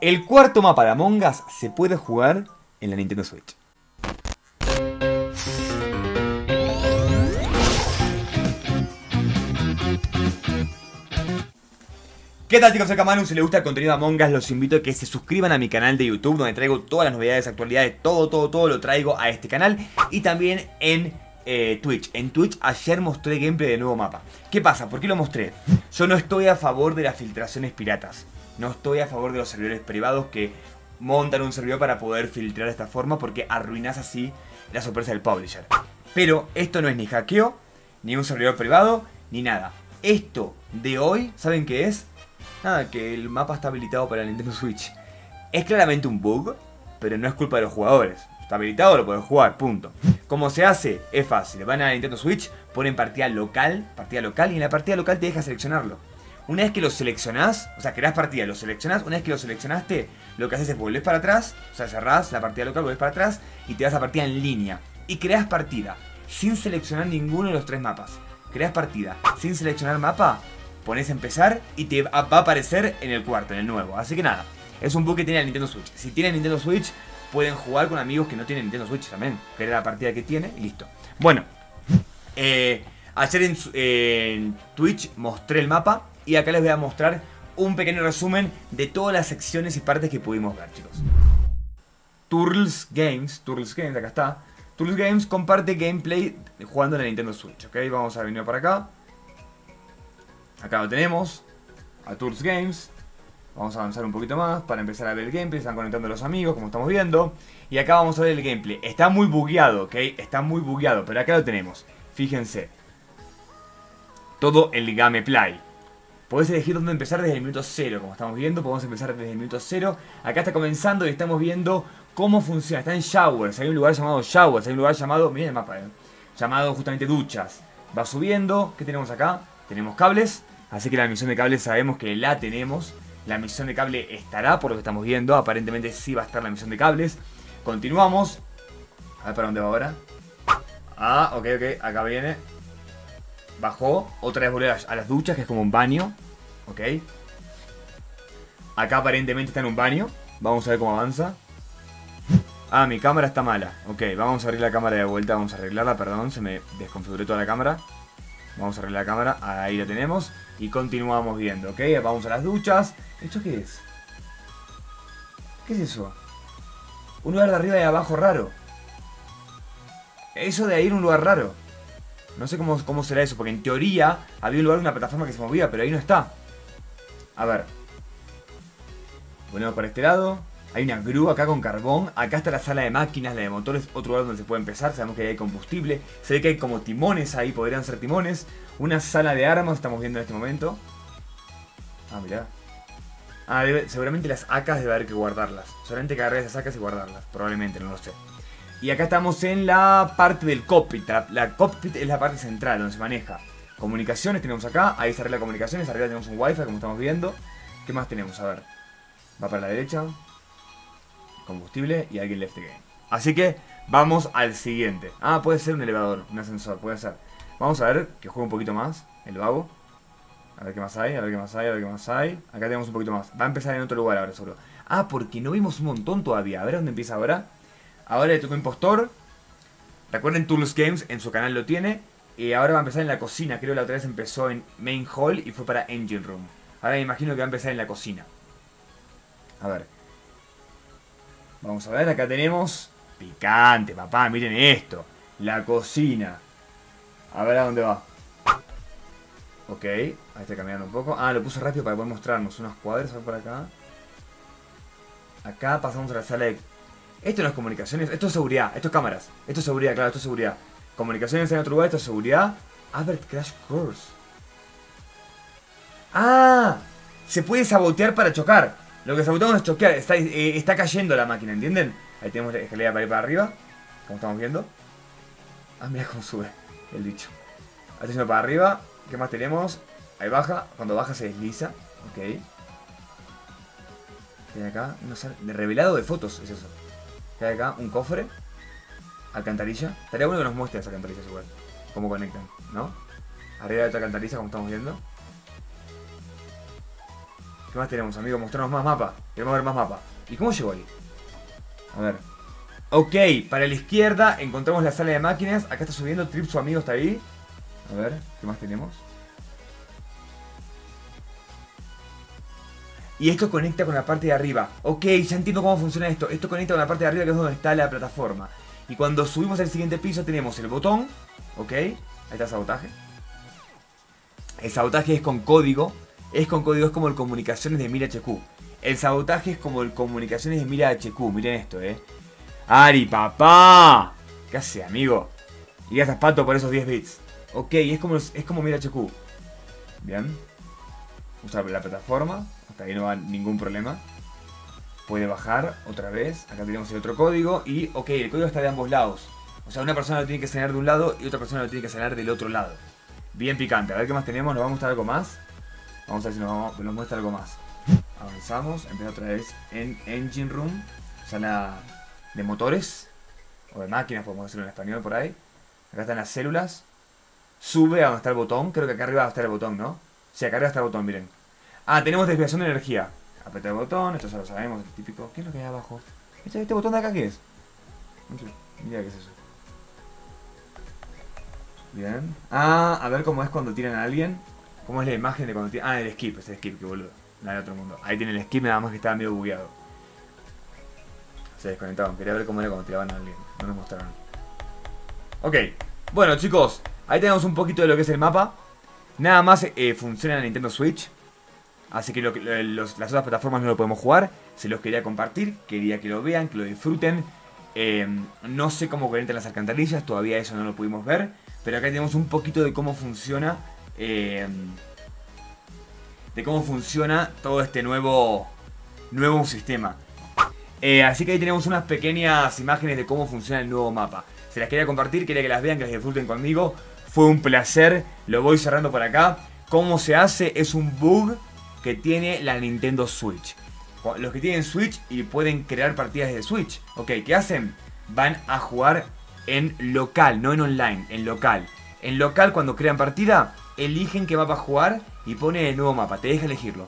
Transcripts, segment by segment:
El cuarto mapa de Among Us se puede jugar en la Nintendo Switch. ¿Qué tal chicos? Soy Kamanu, si les gusta el contenido de Among Us los invito a que se suscriban a mi canal de YouTube donde traigo todas las novedades, actualidades, todo, todo, todo lo traigo a este canal y también en eh, Twitch. En Twitch ayer mostré gameplay de nuevo mapa. ¿Qué pasa? ¿Por qué lo mostré? Yo no estoy a favor de las filtraciones piratas. No estoy a favor de los servidores privados que montan un servidor para poder filtrar de esta forma porque arruinas así la sorpresa del publisher. Pero esto no es ni hackeo, ni un servidor privado, ni nada. Esto de hoy, ¿saben qué es? Nada, que el mapa está habilitado para Nintendo Switch. Es claramente un bug, pero no es culpa de los jugadores. Está habilitado, lo puedes jugar, punto. ¿Cómo se hace? Es fácil. Van a Nintendo Switch, ponen partida local, partida local, y en la partida local te deja seleccionarlo. Una vez que lo seleccionás, o sea, creás partida, lo seleccionás, una vez que lo seleccionaste, lo que haces es volvés para atrás, o sea, cerrás la partida local, volvés para atrás y te vas a partida en línea. Y creas partida, sin seleccionar ninguno de los tres mapas. Creas partida, sin seleccionar mapa, pones empezar y te va a aparecer en el cuarto, en el nuevo. Así que nada, es un bug que tiene el Nintendo Switch. Si tienen Nintendo Switch, pueden jugar con amigos que no tienen Nintendo Switch también. Crear la partida que tiene y listo. Bueno, eh, ayer en Twitch mostré el mapa y acá les voy a mostrar un pequeño resumen de todas las secciones y partes que pudimos ver, chicos. Turtles Games, Turtles Games, acá está. Turtles Games comparte gameplay jugando en la Nintendo Switch, ¿ok? Vamos a venir para acá. Acá lo tenemos, a Tours Games. Vamos a avanzar un poquito más para empezar a ver el gameplay. Están conectando los amigos, como estamos viendo. Y acá vamos a ver el gameplay. Está muy bugueado, ¿ok? Está muy bugueado, pero acá lo tenemos. Fíjense. Todo el gameplay. Podés elegir dónde empezar desde el minuto 0, como estamos viendo. Podemos empezar desde el minuto 0. Acá está comenzando y estamos viendo cómo funciona. Está en Showers. Hay un lugar llamado Showers. Hay un lugar llamado, miren el mapa, ¿eh? llamado justamente Duchas. Va subiendo. ¿Qué tenemos acá? Tenemos cables. Así que la misión de cable sabemos que la tenemos. La misión de cable estará por lo que estamos viendo. Aparentemente sí va a estar la misión de cables. Continuamos. A ver para dónde va ahora. Ah, ok, ok. Acá viene. Bajó. Otra vez volvió a las duchas, que es como un baño. Ok. Acá aparentemente está en un baño. Vamos a ver cómo avanza. Ah, mi cámara está mala. Ok, vamos a abrir la cámara de vuelta. Vamos a arreglarla, perdón. Se me desconfiguró toda la cámara. Vamos a arreglar la cámara. Ahí la tenemos. Y continuamos viendo, ¿ok? Vamos a las duchas. ¿Esto qué es? ¿Qué es eso? Un lugar de arriba y abajo raro. Eso de ahí era un lugar raro. No sé cómo, cómo será eso, porque en teoría había un lugar, una plataforma que se movía, pero ahí no está. A ver. Ponemos para este lado. Hay una grúa acá con carbón. Acá está la sala de máquinas, la de motores, otro lugar donde se puede empezar. Sabemos que hay combustible. Se ve que hay como timones ahí, podrían ser timones. Una sala de armas, estamos viendo en este momento. Ah, mirá. Ah, seguramente las acas debe haber que guardarlas. Solamente agarrar esas acas y guardarlas. Probablemente, no lo sé. Y acá estamos en la parte del cockpit. La, cockpit es la parte central donde se maneja. Comunicaciones tenemos acá. Ahí se arregla comunicaciones. Arriba tenemos un wifi como estamos viendo. ¿Qué más tenemos? A ver. Va para la derecha combustible y alguien left the game. Así que vamos al siguiente. Ah, puede ser un elevador, un ascensor, puede ser. Vamos a ver que juegue un poquito más el vago. A ver qué más hay, a ver qué más hay, a ver qué más hay. Acá tenemos un poquito más. Va a empezar en otro lugar ahora solo. Ah, porque no vimos un montón todavía. A ver dónde empieza ahora. Ahora le tocó impostor. Recuerden, Tools Games en su canal lo tiene. Y ahora va a empezar en la cocina. Creo que la otra vez empezó en Main Hall y fue para Engine Room. Ahora me imagino que va a empezar en la cocina. A ver. Vamos a ver, acá tenemos picante, papá, miren esto. La cocina. A ver a dónde va. Ok, ahí está cambiando un poco. Ah, lo puse rápido para poder mostrarnos unos cuadros por acá. Acá pasamos a la sala de... Esto no es comunicaciones, esto es seguridad, esto es cámaras. Esto es seguridad, claro, esto es seguridad. Comunicaciones en otro lugar, esto es seguridad. Albert Crash Course. ¡Ah! Se puede sabotear para chocar. Lo que saboteamos es choquear. Está, eh, está cayendo la máquina, ¿entienden? Ahí tenemos la escalera para ir para arriba. Como estamos viendo. Ah, mira cómo sube el bicho. Ahí está yendo para arriba. ¿Qué más tenemos? Ahí baja. Cuando baja se desliza. Ok. Tiene acá. No revelado de fotos es eso. Tiene acá un cofre. Alcantarilla. Estaría bueno que nos muestre esa alcantarilla igual. Cómo conectan, ¿no? Arriba de otra alcantarilla como estamos viendo. ¿Qué más tenemos, amigo? Mostrarnos más mapa. Queremos ver más mapa. ¿Y cómo llegó ahí? A ver. Ok, para la izquierda encontramos la sala de máquinas. Acá está subiendo. Trip, su amigo está ahí. A ver, ¿qué más tenemos? Y esto conecta con la parte de arriba. Ok, ya entiendo cómo funciona esto. Esto conecta con la parte de arriba que es donde está la plataforma. Y cuando subimos al siguiente piso tenemos el botón. Ok, ahí está sabotaje. El sabotaje es con código. Es con código, es como el comunicaciones de Mira HQ. El sabotaje es como el comunicaciones de Mira HQ. Miren esto, eh. Ari, papá. ¿Qué hace, amigo? Y gastas pato por esos 10 bits. Ok, es como, es como Mira HQ. Bien. Usar la plataforma. Ahí no va ningún problema. Puede bajar otra vez. Acá tenemos el otro código. Y, ok, el código está de ambos lados. O sea, una persona lo tiene que sanar de un lado y otra persona lo tiene que sanar del otro lado. Bien picante. A ver qué más tenemos. ¿Nos va a mostrar algo más? Vamos a ver si nos, nos muestra algo más. Avanzamos. Empieza otra vez en Engine Room. Sala de motores. O de máquinas, podemos decirlo en español por ahí. Acá están las células. Sube a donde está el botón. Creo que acá arriba va a estar el botón, ¿no? Sí, acá arriba está el botón, miren. Ah, tenemos desviación de energía. Aprieta el botón, esto ya lo sabemos, típico. ¿Qué es lo que hay abajo? ¿Este, este botón de acá qué es? No sé, mira qué es eso. Bien. Ah, a ver cómo es cuando tiran a alguien. ¿Cómo es la imagen de cuando tiran? Ah, el skip, es el skip, que boludo. Nada de otro mundo. Ahí tiene el skip, nada más que estaba medio bugueado. Se desconectaban. Quería ver cómo era cuando tiraban a alguien. No nos mostraron. Ok. Bueno, chicos. Ahí tenemos un poquito de lo que es el mapa. Nada más eh, funciona en Nintendo Switch. Así que, lo las otras plataformas no lo podemos jugar. Se los quería compartir. Quería que lo vean, que lo disfruten. Eh, no sé cómo conectan las alcantarillas. Todavía eso no lo pudimos ver. Pero acá tenemos un poquito de cómo funciona. Eh, de cómo funciona todo este nuevo, nuevo sistema. Eh, así que ahí tenemos unas pequeñas imágenes de cómo funciona el nuevo mapa. Se las quería compartir, quería que las vean, que las disfruten conmigo. Fue un placer, lo voy cerrando por acá. Cómo se hace es un bug que tiene la Nintendo Switch. Los que tienen Switch y pueden crear partidas de Switch. Ok, ¿qué hacen? Van a jugar en local, no en online, en local. En local cuando crean partida, eligen qué mapa jugar y pone el nuevo mapa. Te deja elegirlo.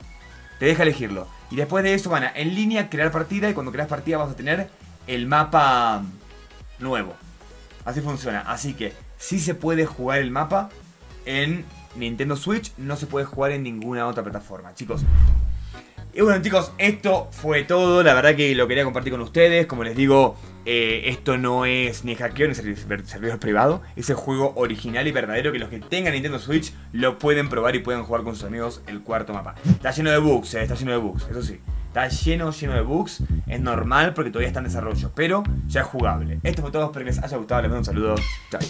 Te deja elegirlo. Y después de eso van a en línea crear partida y cuando creas partida vas a tener el mapa nuevo. Así funciona. Así que sí se puede jugar el mapa en Nintendo Switch, no se puede jugar en ninguna otra plataforma. Chicos, y bueno chicos, esto fue todo, la verdad que lo quería compartir con ustedes, como les digo, eh, esto no es ni hackeo ni servidor privado, es el juego original y verdadero que los que tengan Nintendo Switch lo pueden probar y pueden jugar con sus amigos el cuarto mapa. Está lleno de bugs, eh, está lleno de bugs, eso sí. Está lleno, lleno de bugs, es normal porque todavía está en desarrollo, pero ya es jugable. Esto fue todo, espero que les haya gustado, les mando un saludo, chao.